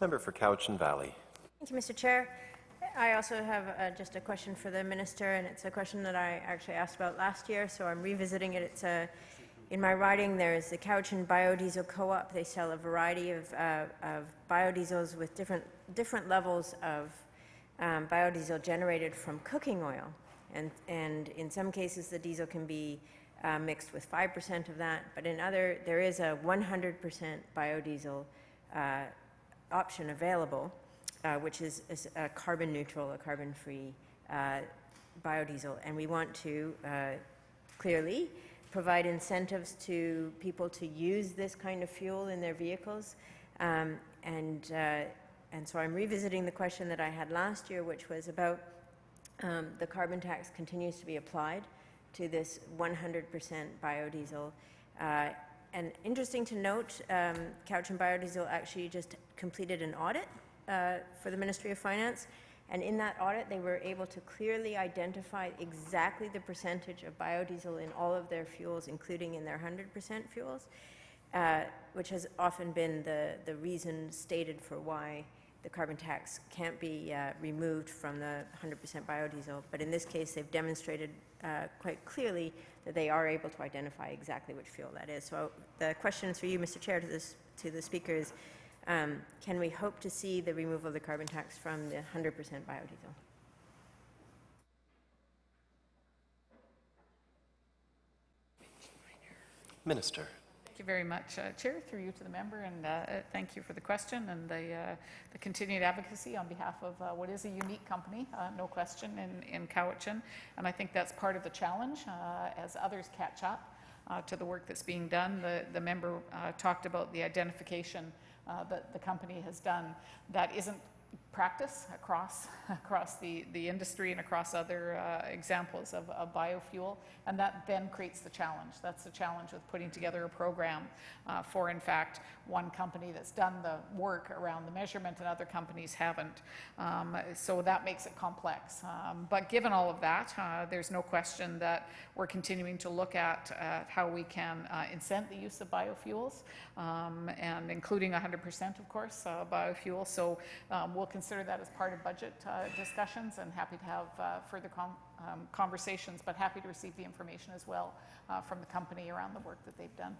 Member for Cowichan Valley. Thank you, Mr. Chair. I also have uh, just a question for the minister, and it's a question that I actually asked about last year, so I'm revisiting it. It's a, in my writing, there is the Cowichan Biodiesel Co-op. They sell a variety of, uh, of biodiesels with different, different levels of um, biodiesel generated from cooking oil. And, and in some cases, the diesel can be uh, mixed with 5% of that, but in other, there is a 100% biodiesel uh, option available, uh, which is, a carbon neutral, a carbon free uh, biodiesel. And we want to uh, clearly provide incentives to people to use this kind of fuel in their vehicles. Um, and, uh, and so I'm revisiting the question that I had last year, which was about um, the carbon tax continues to be applied to this 100% biodiesel. And interesting to note, um, Cowichan Biodiesel actually just completed an audit uh, for the Ministry of Finance. And in that audit, they were able to clearly identify exactly the percentage of biodiesel in all of their fuels, including in their 100% fuels, uh, which has often been the, the reason stated for why the carbon tax can't be uh, removed from the 100% biodiesel. But in this case, they've demonstrated uh, quite clearly that they are able to identify exactly which fuel that is. So the question is for you, Mr. Chair, to, this, to the speaker is, um, can we hope to see the removal of the carbon tax from the 100% biodiesel? Minister. Thank you very much, uh, Chair, through you to the member, and uh, thank you for the question and the, uh, the continued advocacy on behalf of uh, what is a unique company, uh, no question, in, in Cowichan. And I think that's part of the challenge uh, as others catch up uh, to the work that's being done. The, the member uh, talked about the identification uh, that the company has done. That isn't practice across across the, the industry and across other uh, examples of, of, biofuel, and that then creates the challenge. That's the challenge with putting together a program uh, for, in fact, one company that's done the work around the measurement and other companies haven't. Um, so that makes it complex. Um, but given all of that, uh, there's no question that we're continuing to look at how we can uh, incent the use of biofuels, um, and including 100%, of course, uh, biofuel. So um, we'll consider that as part of budget uh, discussions and happy to have uh, further com um, conversations, but happy to receive the information as well uh, from the company around the work that they've done.